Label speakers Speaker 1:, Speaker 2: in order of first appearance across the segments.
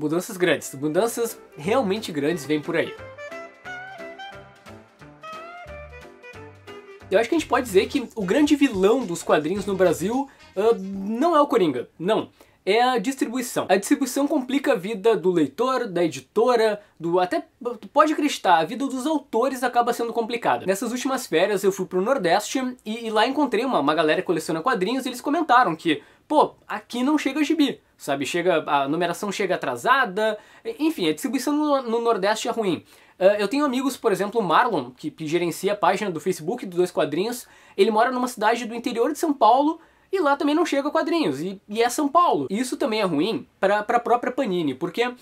Speaker 1: mudanças grandes, mudanças realmente grandes vêm por aí. Eu acho que a gente pode dizer que o grande vilão dos quadrinhos no Brasil uh, não é o Coringa, não. É a distribuição. A distribuição complica a vida do leitor, da editora, do até pode acreditar, a vida dos autores acaba sendo complicada. Nessas últimas férias eu fui pro Nordeste e, e lá encontrei uma, uma galera que coleciona quadrinhos e eles comentaram que, pô, aqui não chega gibi, sabe? Chega a numeração chega atrasada, enfim, a distribuição no, no Nordeste é ruim. Uh, eu tenho amigos, por exemplo, o Marlon, que, que gerencia a página do Facebook dos Dois Quadrinhos. Ele mora numa cidade do interior de São Paulo e lá também não chega quadrinhos, e, e é São Paulo. E isso também é ruim para a própria Panini, porque uh,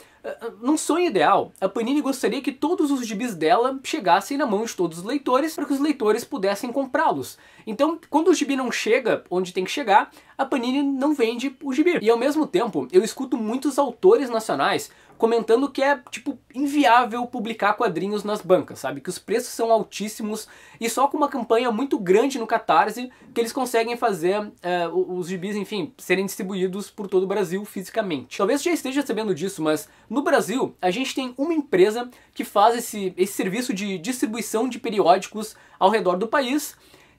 Speaker 1: num sonho ideal, a Panini gostaria que todos os gibis dela chegassem na mão de todos os leitores para que os leitores pudessem comprá-los. Então, quando o gibi não chega onde tem que chegar, a Panini não vende o gibi. E ao mesmo tempo, eu escuto muitos autores nacionais comentando que é, tipo, inviável publicar quadrinhos nas bancas, sabe? Que os preços são altíssimos e só com uma campanha muito grande no Catarse que eles conseguem fazer é, os gibis, enfim, serem distribuídos por todo o Brasil fisicamente. Talvez já esteja sabendo disso, mas no Brasil a gente tem uma empresa que faz esse, esse serviço de distribuição de periódicos ao redor do país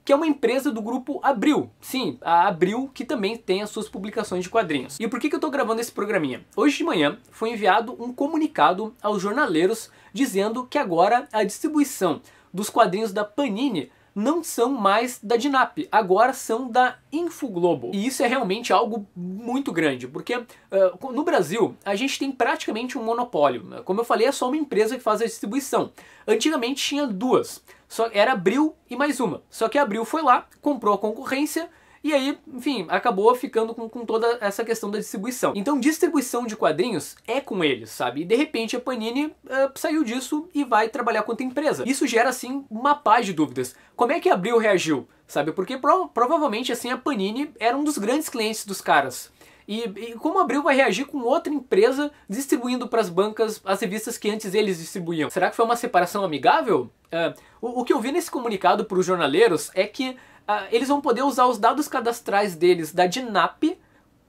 Speaker 1: que é uma empresa do grupo Abril. Sim, a Abril que também tem as suas publicações de quadrinhos. E por que, que eu estou gravando esse programinha? Hoje de manhã foi enviado um comunicado aos jornaleiros dizendo que agora a distribuição dos quadrinhos da Panini não são mais da Dinap, agora são da Infoglobo. E isso é realmente algo muito grande, porque uh, no Brasil a gente tem praticamente um monopólio. Como eu falei, é só uma empresa que faz a distribuição. Antigamente tinha duas, só era Abril e mais uma. Só que Abril foi lá, comprou a concorrência e aí, enfim, acabou ficando com, com, toda essa questão da distribuição. Então, distribuição de quadrinhos é com eles, sabe? E de repente a Panini uh, saiu disso e vai trabalhar com outra empresa. Isso gera, assim, uma paz de dúvidas. Como é que Abril reagiu? Sabe? Porque pro, provavelmente, assim, a Panini era um dos grandes clientes dos caras. E, e, como a Abril vai reagir com outra empresa distribuindo para as bancas as revistas que antes eles distribuíam? Será que foi uma separação amigável? Uh, o, o, que eu vi nesse comunicado para os jornaleiros é que uh, eles vão poder usar os dados cadastrais deles da DINAP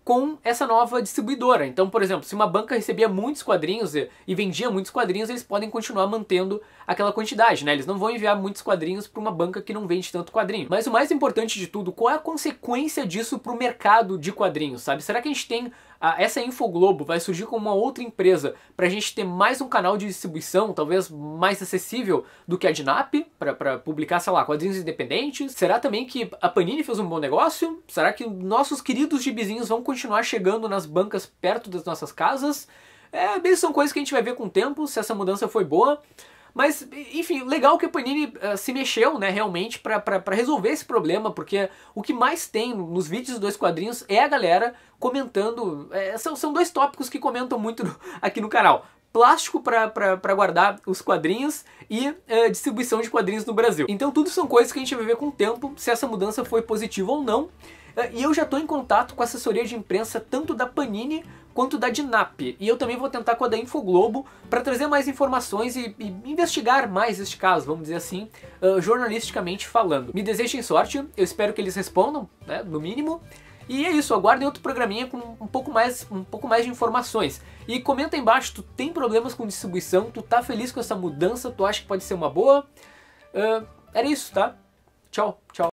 Speaker 1: com essa nova distribuidora. Então, por exemplo, se uma banca recebia muitos quadrinhos e, e, vendia muitos quadrinhos, eles podem continuar mantendo aquela quantidade, né? Eles não vão enviar muitos quadrinhos para uma banca que não vende tanto quadrinho. Mas o mais importante de tudo, qual é a consequência disso para o mercado de quadrinhos, sabe? Será que a gente tem a, essa Infoglobo vai surgir como uma outra empresa para a gente ter mais um canal de distribuição, talvez mais acessível do que a Dinap, para publicar, sei lá, quadrinhos independentes? Será também que a Panini fez um bom negócio? Será que nossos queridos gibizinhos vão continuar chegando nas bancas perto das nossas casas? É, bem, são coisas que a gente vai ver com o tempo, se essa mudança foi boa. Mas, enfim, legal que a Panini uh, se mexeu, né, realmente, para resolver esse problema, porque o que mais tem nos vídeos dos dois quadrinhos é a galera comentando. É, são, são dois tópicos que comentam muito no, aqui no canal. Plástico para guardar os quadrinhos e uh, distribuição de quadrinhos no Brasil. Então, tudo são coisas que a gente vai ver com o tempo se essa mudança foi positiva ou não. Uh, e eu já estou em contato com a assessoria de imprensa tanto da Panini quanto da DINAP. E eu também vou tentar com a da Infoglobo para trazer mais informações e, e, investigar mais este caso, vamos dizer assim, uh, jornalisticamente falando. Me desejem sorte, eu espero que eles respondam, né, no mínimo. E é isso, aguardem outro programinha com um pouco mais, um pouco mais de informações. E comenta aí embaixo, tu tem problemas com distribuição, tu tá feliz com essa mudança, tu acha que pode ser uma boa? Uh, era isso, tá? Tchau, tchau.